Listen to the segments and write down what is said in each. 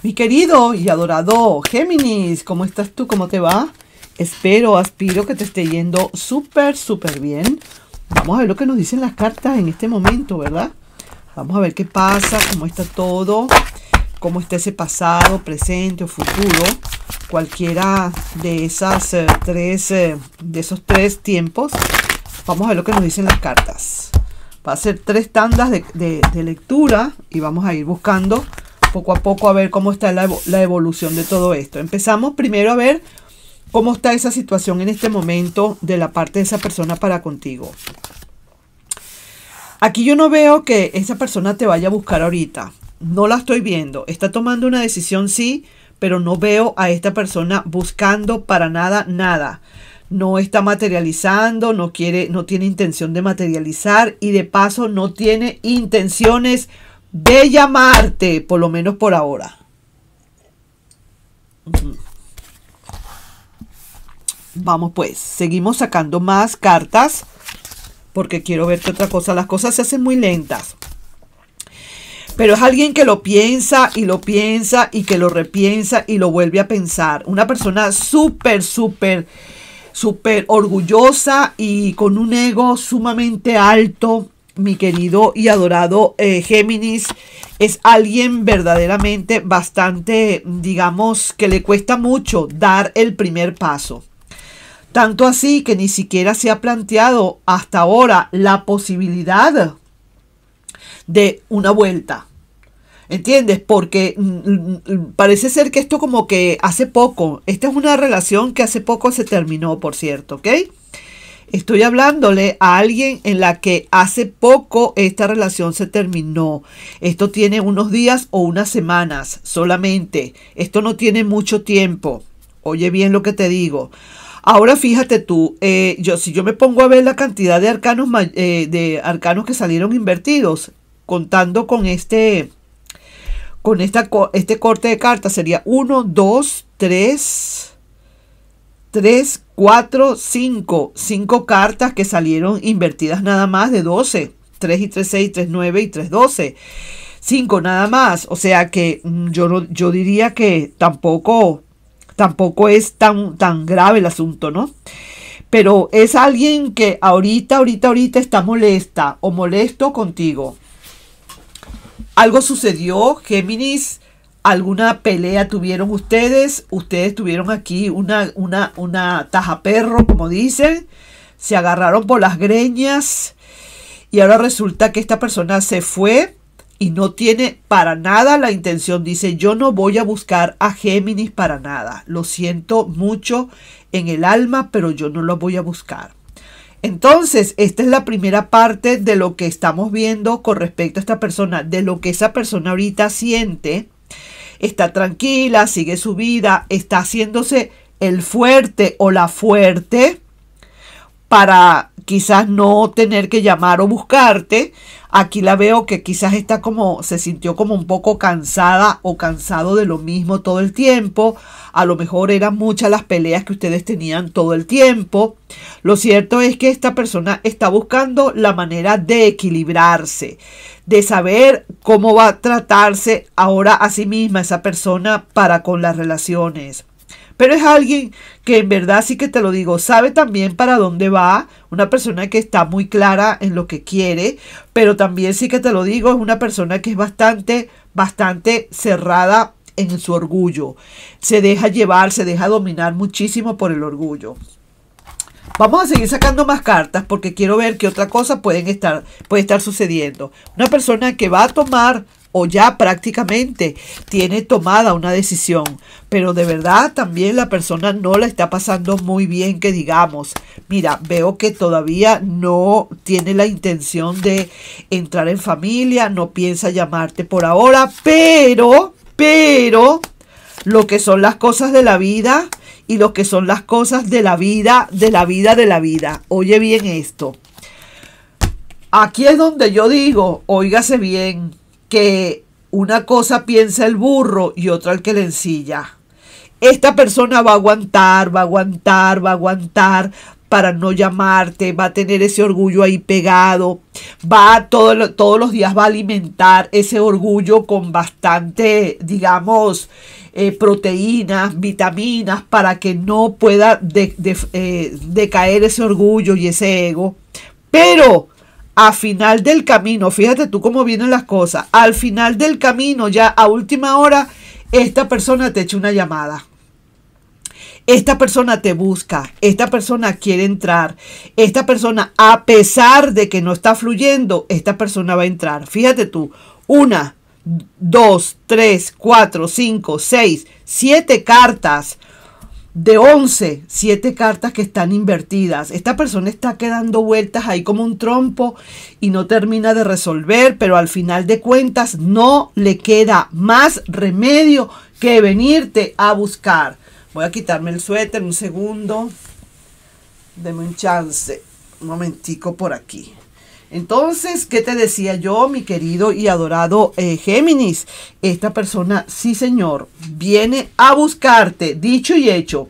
Mi querido y adorado Géminis, ¿cómo estás tú? ¿Cómo te va? Espero, aspiro que te esté yendo súper, súper bien. Vamos a ver lo que nos dicen las cartas en este momento, ¿verdad? Vamos a ver qué pasa, cómo está todo, cómo está ese pasado, presente o futuro. Cualquiera de esas eh, tres, eh, de esos tres tiempos. Vamos a ver lo que nos dicen las cartas. Va a ser tres tandas de lectura y vamos a ir buscando poco a poco a ver cómo está la, evolución de todo esto. Empezamos primero a ver cómo está esa situación en este momento de la parte de esa persona para contigo. Aquí yo no veo que esa persona te vaya a buscar ahorita. No la estoy viendo. Está tomando una decisión, sí, pero no veo a esta persona buscando para nada, nada. No está materializando, no quiere, no tiene intención de materializar y de paso no tiene intenciones de llamarte, por lo menos por ahora. Vamos pues, seguimos sacando más cartas porque quiero ver qué otra cosa. Las cosas se hacen muy lentas. Pero es alguien que lo piensa y lo piensa y que lo repiensa y lo vuelve a pensar. Una persona súper, súper, súper orgullosa y con un ego sumamente alto mi querido y adorado eh, Géminis, es alguien verdaderamente bastante, digamos, que le cuesta mucho dar el primer paso. Tanto así que ni siquiera se ha planteado hasta ahora la posibilidad de una vuelta. ¿Entiendes? Porque mm, mm, parece ser que esto como que hace poco, esta es una relación que hace poco se terminó, por cierto, ¿ok? Estoy hablándole a alguien en la que hace poco esta relación se terminó. Esto tiene unos días o unas semanas solamente. Esto no tiene mucho tiempo. Oye bien lo que te digo. Ahora fíjate tú, eh, yo, si yo me pongo a ver la cantidad de arcanos, eh, de arcanos que salieron invertidos, contando con este, con esta, este corte de cartas, sería 1, 2, 3, 3, 4, 5, 5 cartas que salieron invertidas nada más de 12. 3 y 3, 6, 3, 9 y 3, 12. 5 nada más. O sea que mm, yo, yo diría que tampoco, tampoco es tan, tan grave el asunto, ¿no? Pero es alguien que ahorita, ahorita, ahorita está molesta o molesto contigo. Algo sucedió, Géminis alguna pelea tuvieron ustedes, ustedes tuvieron aquí una, una, una taja perro, como dicen, se agarraron por las greñas. Y ahora resulta que esta persona se fue y no tiene para nada la intención, dice, yo no voy a buscar a Géminis para nada, lo siento mucho en el alma, pero yo no lo voy a buscar. Entonces, esta es la primera parte de lo que estamos viendo con respecto a esta persona, de lo que esa persona ahorita siente está tranquila, sigue su vida, está haciéndose el fuerte o la fuerte para quizás no tener que llamar o buscarte. Aquí la veo que quizás está como, se sintió como un poco cansada o cansado de lo mismo todo el tiempo. A lo mejor eran muchas las peleas que ustedes tenían todo el tiempo. Lo cierto es que esta persona está buscando la manera de equilibrarse, de saber cómo va a tratarse ahora a sí misma esa persona para con las relaciones. Pero es alguien que en verdad sí que te lo digo, sabe también para dónde va, una persona que está muy clara en lo que quiere, pero también sí que te lo digo, es una persona que es bastante, bastante cerrada en su orgullo. Se deja llevar, se deja dominar muchísimo por el orgullo. Vamos a seguir sacando más cartas porque quiero ver qué otra cosa pueden estar, puede estar sucediendo. Una persona que va a tomar o ya prácticamente tiene tomada una decisión, pero de verdad también la persona no la está pasando muy bien que digamos, mira, veo que todavía no tiene la intención de entrar en familia, no piensa llamarte por ahora, pero, pero, lo que son las cosas de la vida, y lo que son las cosas de la vida, de la vida, de la vida. Oye bien esto. Aquí es donde yo digo, óigase bien, que una cosa piensa el burro y otra el que le ensilla. Esta persona va a aguantar, va a aguantar, va a aguantar, para no llamarte, va a tener ese orgullo ahí pegado, va todo, todos los días va a alimentar ese orgullo con bastante, digamos, eh, proteínas, vitaminas, para que no pueda eh, decaer ese orgullo y ese ego. Pero a final del camino, fíjate tú cómo vienen las cosas, al final del camino, ya a última hora, esta persona te echa una llamada. Esta persona te busca, esta persona quiere entrar, esta persona, a pesar de que no está fluyendo, esta persona va a entrar. Fíjate tú, una, dos, tres, cuatro, cinco, seis, siete cartas de once, siete cartas que están invertidas. Esta persona está quedando vueltas ahí como un trompo y no termina de resolver, pero al final de cuentas no le queda más remedio que venirte a buscar. Voy a quitarme el suéter un segundo. Deme un chance. Un momentico por aquí. Entonces, ¿qué te decía yo, mi querido y adorado eh, Géminis? Esta persona, sí señor, viene a buscarte, dicho y hecho.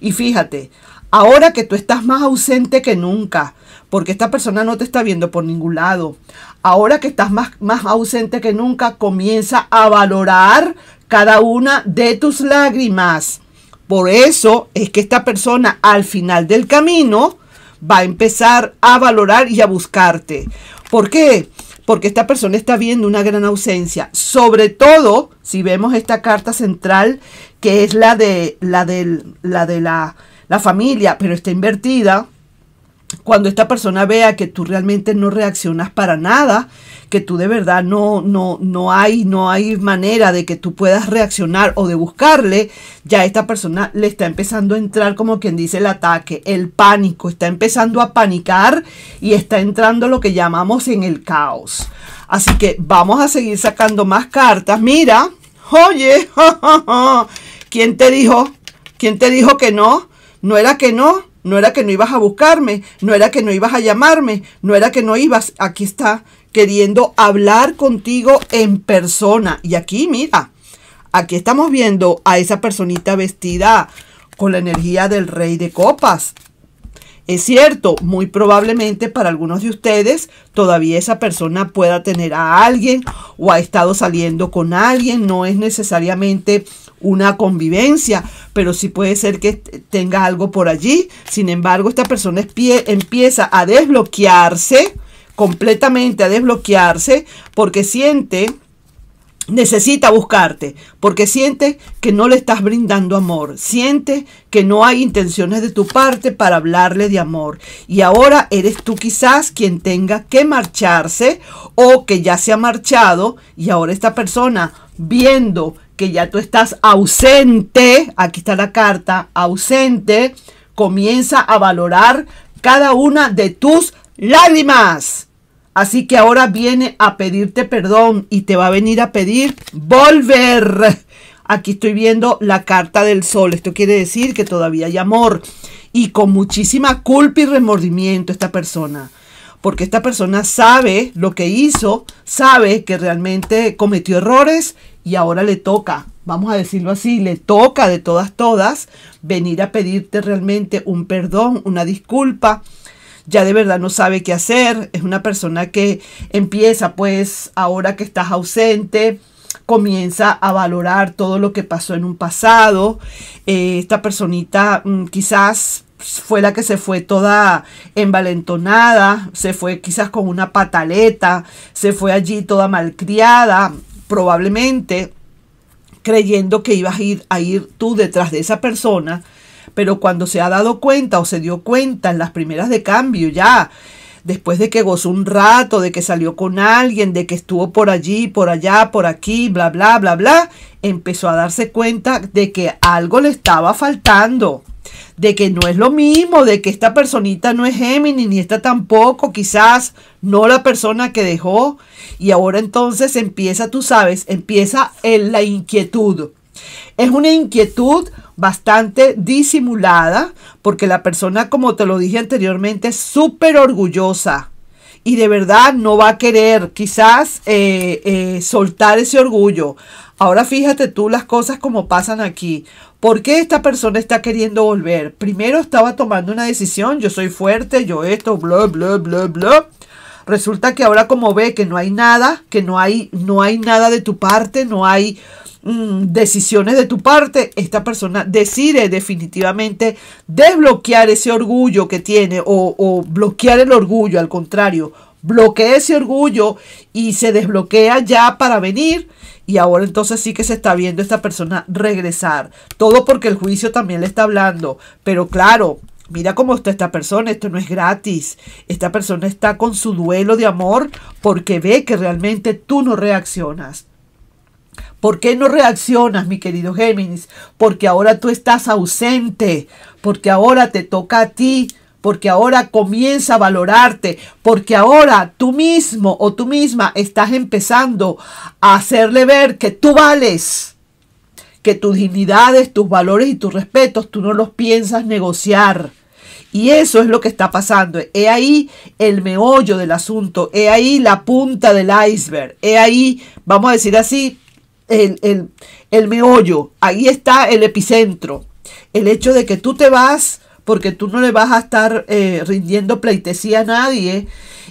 Y fíjate, ahora que tú estás más ausente que nunca, porque esta persona no te está viendo por ningún lado, ahora que estás más, más ausente que nunca, comienza a valorar cada una de tus lágrimas. Por eso es que esta persona al final del camino va a empezar a valorar y a buscarte. ¿Por qué? Porque esta persona está viendo una gran ausencia. Sobre todo si vemos esta carta central que es la de la, de, la, de la, la familia, pero está invertida cuando esta persona vea que tú realmente no reaccionas para nada, que tú de verdad no, no, no hay, no hay manera de que tú puedas reaccionar o de buscarle, ya esta persona le está empezando a entrar como quien dice el ataque, el pánico, está empezando a panicar y está entrando lo que llamamos en el caos. Así que vamos a seguir sacando más cartas. Mira, oye, ¿quién te dijo? ¿Quién te dijo que no? ¿No era que no? No era que no ibas a buscarme, no era que no ibas a llamarme, no era que no ibas, aquí está, queriendo hablar contigo en persona. Y aquí, mira, aquí estamos viendo a esa personita vestida con la energía del rey de copas. Es cierto, muy probablemente para algunos de ustedes todavía esa persona pueda tener a alguien o ha estado saliendo con alguien, no es necesariamente una convivencia, pero sí puede ser que tenga algo por allí. Sin embargo, esta persona empieza a desbloquearse, completamente a desbloquearse, porque siente necesita buscarte porque siente que no le estás brindando amor, siente que no hay intenciones de tu parte para hablarle de amor y ahora eres tú quizás quien tenga que marcharse o que ya se ha marchado y ahora esta persona viendo que ya tú estás ausente, aquí está la carta, ausente, comienza a valorar cada una de tus lágrimas. Así que ahora viene a pedirte perdón y te va a venir a pedir volver. Aquí estoy viendo la carta del sol. Esto quiere decir que todavía hay amor y con muchísima culpa y remordimiento esta persona. Porque esta persona sabe lo que hizo, sabe que realmente cometió errores y ahora le toca, vamos a decirlo así, le toca de todas, todas, venir a pedirte realmente un perdón, una disculpa ya de verdad no sabe qué hacer, es una persona que empieza pues ahora que estás ausente, comienza a valorar todo lo que pasó en un pasado, eh, esta personita mm, quizás fue la que se fue toda envalentonada, se fue quizás con una pataleta, se fue allí toda malcriada, probablemente creyendo que ibas a ir, a ir tú detrás de esa persona pero cuando se ha dado cuenta o se dio cuenta en las primeras de cambio ya, después de que gozó un rato, de que salió con alguien, de que estuvo por allí, por allá, por aquí, bla, bla, bla, bla, empezó a darse cuenta de que algo le estaba faltando, de que no es lo mismo, de que esta personita no es Géminis, ni esta tampoco, quizás no la persona que dejó. Y ahora entonces empieza, tú sabes, empieza en la inquietud. Es una inquietud bastante disimulada, porque la persona, como te lo dije anteriormente, es súper orgullosa y de verdad no va a querer quizás eh, eh, soltar ese orgullo. Ahora fíjate tú las cosas como pasan aquí. ¿Por qué esta persona está queriendo volver? Primero estaba tomando una decisión, yo soy fuerte, yo esto, bla, bla, bla, bla. Resulta que ahora como ve que no hay nada, que no hay, no hay nada de tu parte, no hay mm, decisiones de tu parte, esta persona decide definitivamente desbloquear ese orgullo que tiene o, o bloquear el orgullo, al contrario, bloquea ese orgullo y se desbloquea ya para venir y ahora entonces sí que se está viendo esta persona regresar. Todo porque el juicio también le está hablando. Pero claro, mira cómo está esta persona, esto no es gratis. Esta persona está con su duelo de amor porque ve que realmente tú no reaccionas. ¿Por qué no reaccionas, mi querido Géminis? Porque ahora tú estás ausente, porque ahora te toca a ti porque ahora comienza a valorarte, porque ahora tú mismo o tú misma estás empezando a hacerle ver que tú vales, que tus dignidades, tus valores y tus respetos tú no los piensas negociar. Y eso es lo que está pasando. He ahí el meollo del asunto, he ahí la punta del iceberg, he ahí, vamos a decir así, el, el, el meollo, ahí está el epicentro. El hecho de que tú te vas porque tú no le vas a estar eh, rindiendo pleitesía a nadie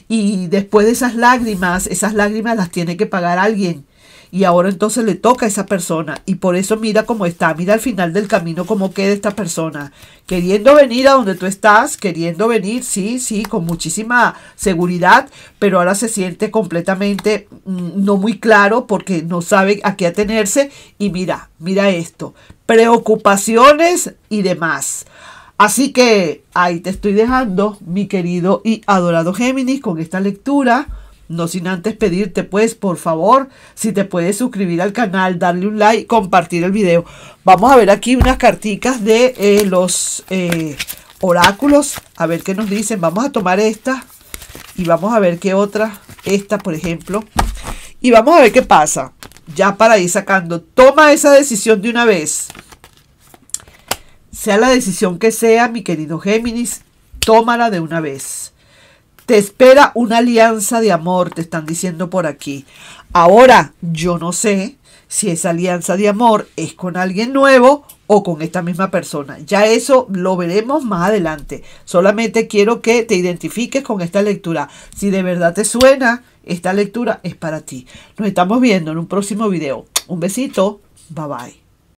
y después de esas lágrimas, esas lágrimas las tiene que pagar alguien. Y ahora entonces le toca a esa persona. Y por eso mira cómo está, mira al final del camino cómo queda esta persona. Queriendo venir a donde tú estás, queriendo venir, sí, sí, con muchísima seguridad, pero ahora se siente completamente mm, no muy claro porque no sabe a qué atenerse. Y mira, mira esto, preocupaciones y demás. Así que ahí te estoy dejando, mi querido y adorado Géminis, con esta lectura. No sin antes pedirte, pues, por favor, si te puedes suscribir al canal, darle un like, compartir el video. Vamos a ver aquí unas carticas de eh, los eh, oráculos. A ver qué nos dicen. Vamos a tomar esta y vamos a ver qué otra. Esta, por ejemplo. Y vamos a ver qué pasa. Ya para ir sacando. Toma esa decisión de una vez. Sea la decisión que sea, mi querido Géminis, tómala de una vez. Te espera una alianza de amor, te están diciendo por aquí. Ahora, yo no sé si esa alianza de amor es con alguien nuevo o con esta misma persona. Ya eso lo veremos más adelante. Solamente quiero que te identifiques con esta lectura. Si de verdad te suena, esta lectura es para ti. Nos estamos viendo en un próximo video. Un besito. Bye bye.